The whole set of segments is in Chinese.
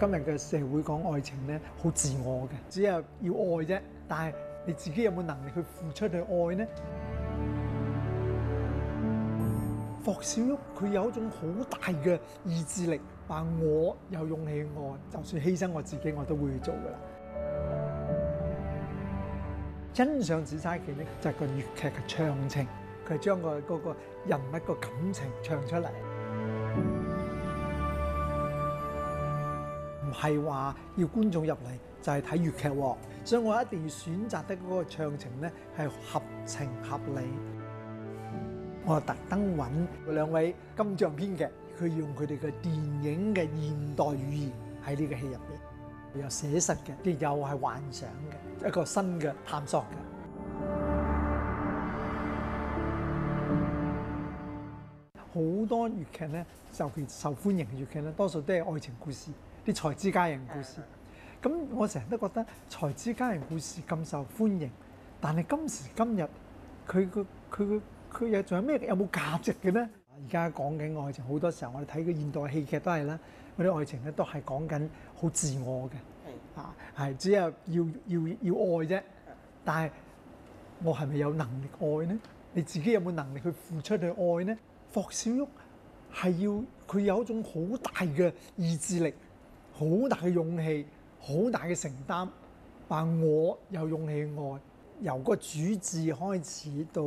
今日嘅社會講愛情咧，好自我嘅，只有要愛啫。但係你自己有冇能力去付出去愛呢？霍小玉佢有一種好大嘅意志力，話我有勇氣愛，就算犧牲我自己，我都會去做噶啦。欣賞紫砂記咧，就係個粵劇嘅唱情，佢係將個嗰個人物個感情唱出嚟。係話要觀眾入嚟就係睇粵劇喎，所以我一定要選擇得嗰個唱情咧係合情合理。我特登揾兩位金像編劇，佢用佢哋嘅電影嘅現代語言喺呢個戲入邊，又寫實嘅，亦又係幻想嘅一個新嘅探索嘅。好多粵劇咧，尤其受歡迎嘅粵劇咧，多數都係愛情故事，啲才子佳人故事。咁我成日都覺得才子佳人故事咁受歡迎，但係今時今日佢個佢個佢又仲有咩有冇價值嘅咧？而家講緊愛情，好多時候我哋睇嘅現代戲劇都係啦，嗰啲愛情咧都係講緊好自我嘅，啊係只有要要要愛啫。但係我係咪有能力愛呢？你自己有冇能力去付出去愛呢？霍小旭係要佢有一種好大嘅意志力，好大嘅勇氣，好大嘅承擔，話我有勇氣愛，由個主治開始到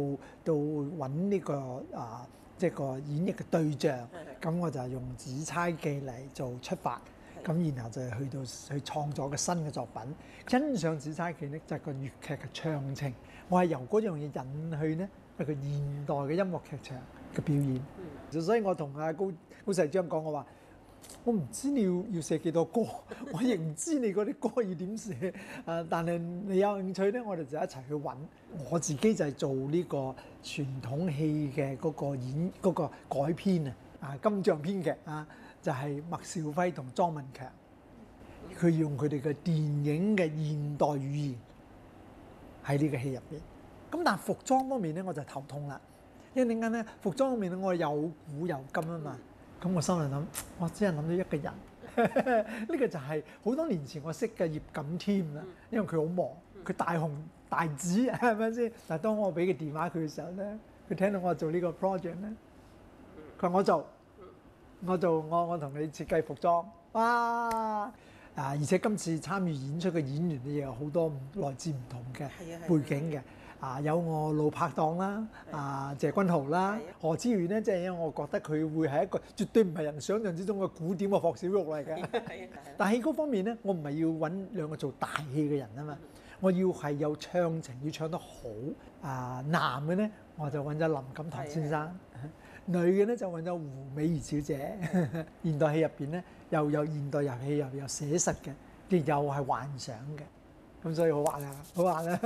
到揾呢、個啊，即係個演繹嘅對象，咁我就係用《紫釵記》嚟做出發，咁然後就係去到去創作個新嘅作品。欣賞《紫釵記》呢，就係個粵劇嘅唱情，我係由嗰樣嘢引去呢一個現代嘅音樂劇場嘅表演。所以我同阿高高世章講，我話。我唔知你要要寫幾多歌，我亦唔知你嗰啲歌要點寫。誒，但係你有興趣咧，我哋就一齊去揾。我自己就係做呢個傳統戲嘅嗰個演嗰、個改編啊，啊金像編劇啊，就係、麥兆輝同莊文強，佢用佢哋嘅電影嘅現代語言喺呢個戲入邊。咁但係服裝方面咧，我就頭痛啦，因為點解咧？服裝方面咧，我有古有今啊嘛。咁我心裏諗，我只係諗到一個人，呢個就係好多年前我識嘅葉錦添啦。因為佢好忙，佢大紅大紫，係咪先？但係當我俾個電話佢嘅時候咧，佢聽到我做呢個 project 咧，佢話我做，我做，我我同你設計服裝，哇！啊，而且今次參與演出嘅演員咧，有好多唔來自唔同嘅背景嘅。啊，有我老拍檔啦，啊謝君豪啦，何之遠咧，即係因為我覺得佢會係一個絕對唔係人想象之中嘅古典嘅霍小玉嚟嘅。但係戲曲方面咧，我唔係要揾兩個做大戲嘅人啊嘛，我要係有唱情，要唱得好。啊，男嘅咧，我就揾咗林錦堂先生；女嘅咧就揾咗胡美儀小姐。現代戲入邊咧，又有現代遊戲，又有寫實嘅，亦又係幻想嘅，咁所以好玩啊，好玩啊！